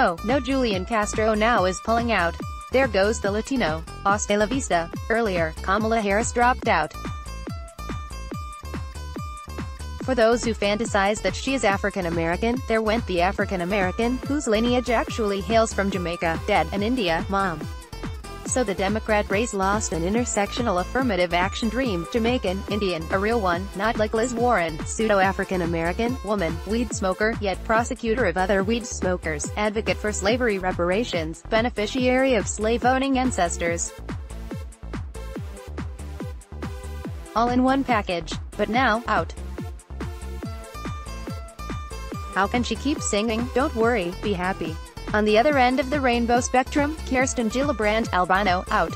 Oh, no Julian Castro now is pulling out. There goes the Latino. Hasta la vista. Earlier, Kamala Harris dropped out. For those who fantasize that she is African-American, there went the African-American, whose lineage actually hails from Jamaica, dead, and India, mom. So the Democrat race lost an intersectional affirmative action dream, Jamaican, Indian, a real one, not like Liz Warren, pseudo-African-American, woman, weed smoker, yet prosecutor of other weed smokers, advocate for slavery reparations, beneficiary of slave-owning ancestors. All in one package. But now, out. How can she keep singing? Don't worry, be happy. On the other end of the rainbow spectrum, Kirsten Gillibrand, albino, out.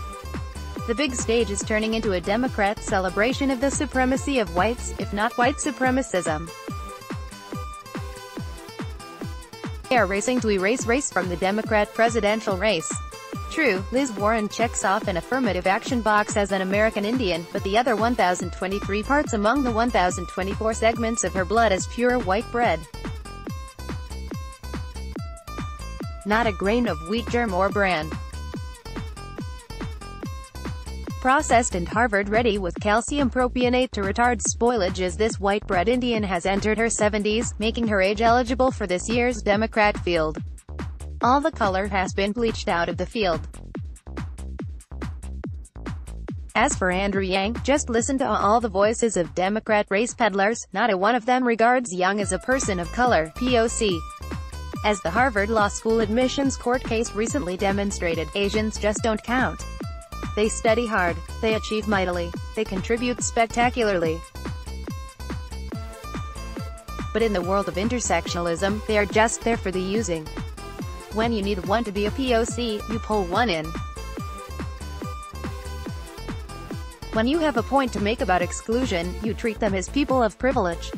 The big stage is turning into a Democrat celebration of the supremacy of whites, if not white supremacism. They are racing to erase race from the Democrat presidential race. True, Liz Warren checks off an affirmative action box as an American Indian, but the other 1,023 parts among the 1,024 segments of her blood is pure white bread. Not a grain of wheat germ or bran. Processed and Harvard-ready with calcium propionate to retard spoilage as this white bread Indian has entered her 70s, making her age-eligible for this year's Democrat field. All the color has been bleached out of the field. As for Andrew Yang, just listen to all the voices of Democrat race peddlers, not a one of them regards Yang as a person of color, POC. As the Harvard Law School admissions court case recently demonstrated, Asians just don't count. They study hard, they achieve mightily, they contribute spectacularly. But in the world of intersectionalism, they are just there for the using. When you need one to be a POC, you pull one in. When you have a point to make about exclusion, you treat them as people of privilege.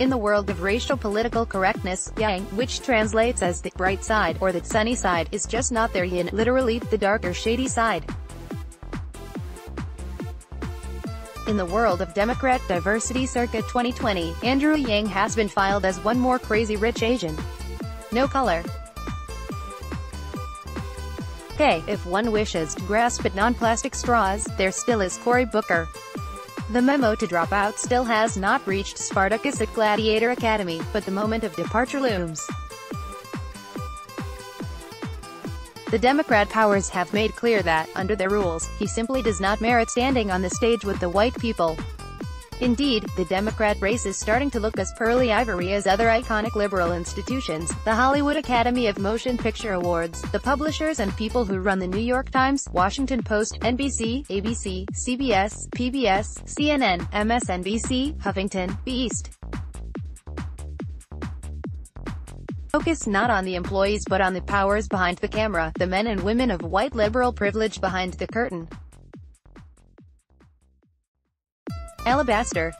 In the world of racial political correctness, yang, which translates as the bright side, or the sunny side, is just not their yin, literally, the darker shady side. In the world of Democrat diversity circa 2020, Andrew Yang has been filed as one more crazy rich Asian. No color. Hey, if one wishes to grasp at non-plastic straws, there still is Cory Booker. The memo to drop out still has not reached Spartacus at Gladiator Academy, but the moment of departure looms. The Democrat powers have made clear that, under their rules, he simply does not merit standing on the stage with the white people. Indeed, the Democrat race is starting to look as pearly ivory as other iconic liberal institutions, the Hollywood Academy of Motion Picture Awards, the publishers and people who run the New York Times, Washington Post, NBC, ABC, CBS, PBS, CNN, MSNBC, Huffington, Beast. Focus not on the employees but on the powers behind the camera, the men and women of white liberal privilege behind the curtain. Alabaster.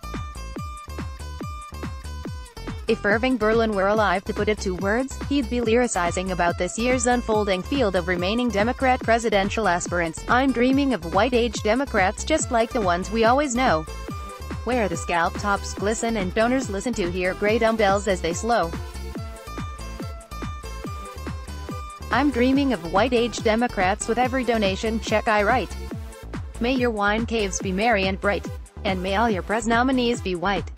If Irving Berlin were alive to put it to words, he'd be lyricizing about this year's unfolding field of remaining Democrat presidential aspirants. I'm dreaming of white-age Democrats just like the ones we always know. Where the scalp tops glisten and donors listen to hear gray dumbbells as they slow. I'm dreaming of white-age Democrats with every donation check I write. May your wine caves be merry and bright. And may all your press nominees be white.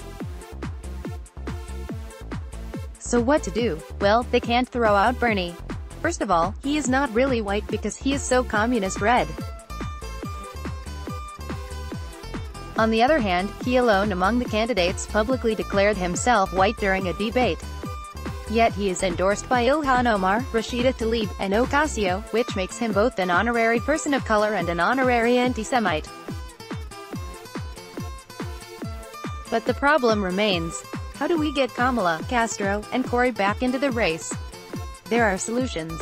So what to do? Well, they can't throw out Bernie. First of all, he is not really white because he is so communist red. On the other hand, he alone among the candidates publicly declared himself white during a debate. Yet he is endorsed by Ilhan Omar, Rashida Tlaib, and Ocasio, which makes him both an honorary person of color and an honorary anti-Semite. But the problem remains. How do we get Kamala, Castro, and Cory back into the race? There are solutions.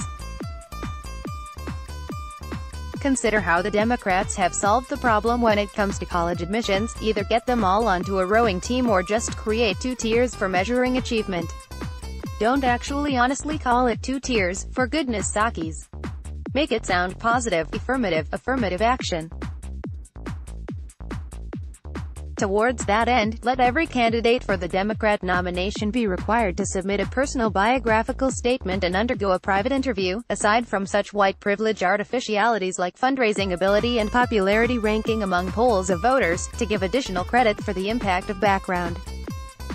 Consider how the Democrats have solved the problem when it comes to college admissions, either get them all onto a rowing team or just create two tiers for measuring achievement. Don't actually honestly call it two tiers, for goodness sakes. Make it sound positive, affirmative, affirmative action. Towards that end, let every candidate for the Democrat nomination be required to submit a personal biographical statement and undergo a private interview, aside from such white privilege artificialities like fundraising ability and popularity ranking among polls of voters, to give additional credit for the impact of background.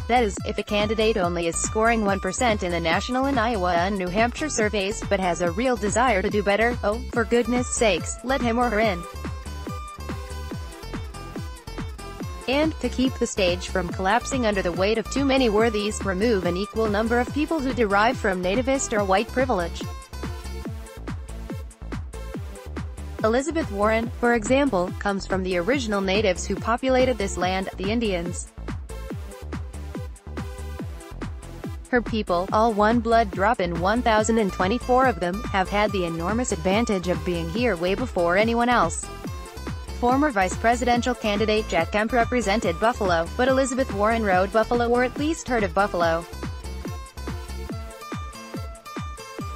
That is, if a candidate only is scoring 1% in the national and Iowa and New Hampshire surveys, but has a real desire to do better, oh, for goodness sakes, let him or her in. And, to keep the stage from collapsing under the weight of too many worthies, remove an equal number of people who derive from nativist or white privilege. Elizabeth Warren, for example, comes from the original natives who populated this land, the Indians. Her people, all one blood drop in 1,024 of them, have had the enormous advantage of being here way before anyone else. Former vice presidential candidate Jack Kemp represented Buffalo, but Elizabeth Warren rode Buffalo or at least heard of Buffalo.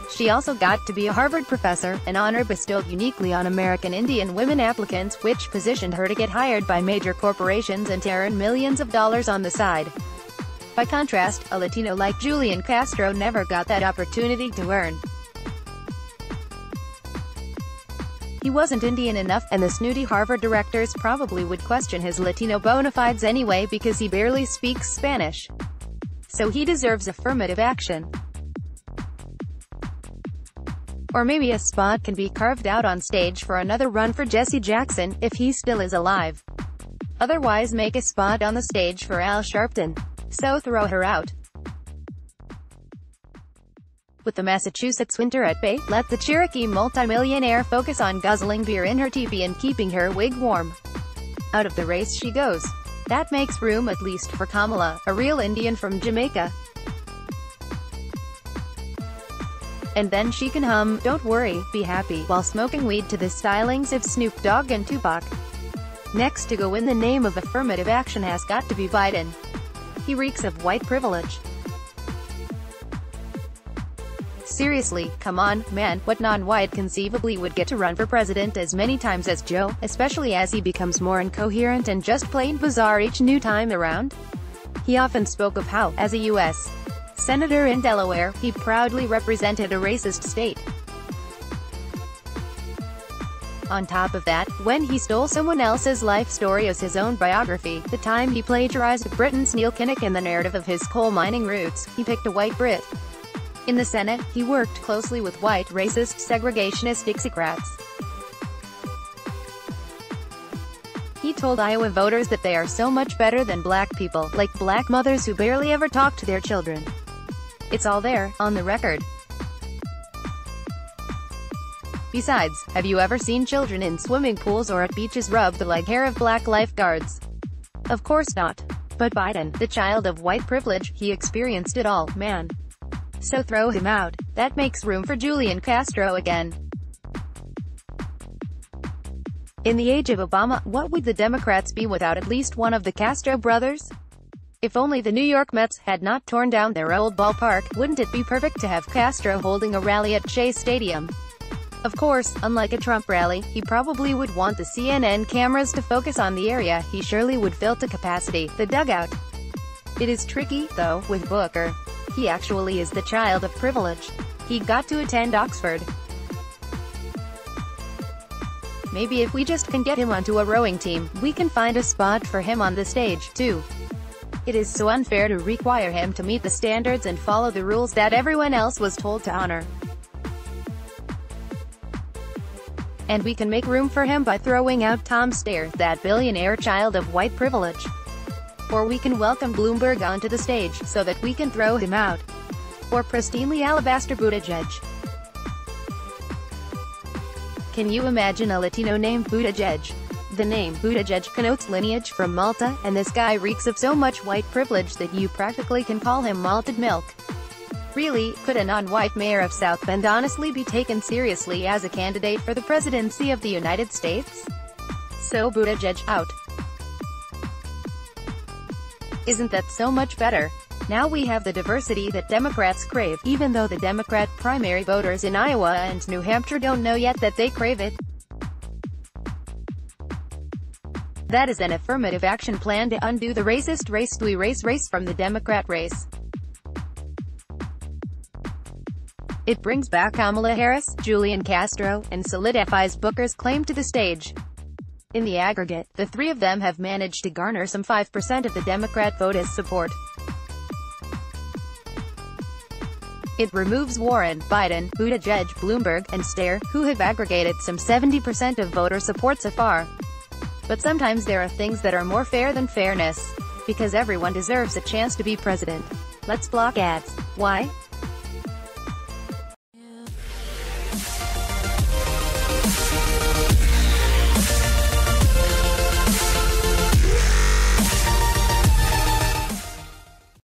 She also got to be a Harvard professor, an honor bestowed uniquely on American Indian women applicants, which positioned her to get hired by major corporations and to earn millions of dollars on the side. By contrast, a Latino like Julian Castro never got that opportunity to earn. He wasn't Indian enough, and the snooty Harvard directors probably would question his Latino bona fides anyway because he barely speaks Spanish. So he deserves affirmative action. Or maybe a spot can be carved out on stage for another run for Jesse Jackson, if he still is alive. Otherwise make a spot on the stage for Al Sharpton. So throw her out. With the Massachusetts winter at bay, let the Cherokee multimillionaire focus on guzzling beer in her teepee and keeping her wig warm. Out of the race she goes. That makes room at least for Kamala, a real Indian from Jamaica. And then she can hum, Don't Worry, Be Happy, while smoking weed to the stylings of Snoop Dogg and Tupac. Next to go in the name of affirmative action has got to be Biden. He reeks of white privilege. Seriously, come on, man, what non-white conceivably would get to run for president as many times as Joe, especially as he becomes more incoherent and just plain bizarre each new time around? He often spoke of how, as a U.S. Senator in Delaware, he proudly represented a racist state. On top of that, when he stole someone else's life story as his own biography, the time he plagiarized Britain's Neil Kinnock in the narrative of his coal mining roots, he picked a white Brit. In the Senate, he worked closely with white, racist, segregationist Dixiecrats. He told Iowa voters that they are so much better than black people, like black mothers who barely ever talk to their children. It's all there, on the record. Besides, have you ever seen children in swimming pools or at beaches rub the leg hair of black lifeguards? Of course not. But Biden, the child of white privilege, he experienced it all, man. So throw him out. That makes room for Julian Castro again. In the age of Obama, what would the Democrats be without at least one of the Castro brothers? If only the New York Mets had not torn down their old ballpark, wouldn't it be perfect to have Castro holding a rally at Shea Stadium? Of course, unlike a Trump rally, he probably would want the CNN cameras to focus on the area, he surely would fill to capacity, the dugout. It is tricky, though, with Booker. He actually is the child of privilege. He got to attend Oxford. Maybe if we just can get him onto a rowing team, we can find a spot for him on the stage, too. It is so unfair to require him to meet the standards and follow the rules that everyone else was told to honor. and we can make room for him by throwing out Tom Steyer, that billionaire child of white privilege. Or we can welcome Bloomberg onto the stage, so that we can throw him out. Or pristinely alabaster Buttigieg. Can you imagine a Latino named Buttigieg? The name Buttigieg connotes lineage from Malta, and this guy reeks of so much white privilege that you practically can call him malted milk. Really, could a non-white mayor of South Bend honestly be taken seriously as a candidate for the presidency of the United States? So Buttigieg, out. Isn't that so much better? Now we have the diversity that Democrats crave, even though the Democrat primary voters in Iowa and New Hampshire don't know yet that they crave it. That is an affirmative action plan to undo the racist race we race race from the Democrat race. It brings back Kamala Harris, Julian Castro, and solidifies Booker's claim to the stage. In the aggregate, the three of them have managed to garner some 5% of the Democrat vote as support. It removes Warren, Biden, Buttigieg, Bloomberg, and Steyer, who have aggregated some 70% of voter support so far. But sometimes there are things that are more fair than fairness. Because everyone deserves a chance to be president. Let's block ads. Why?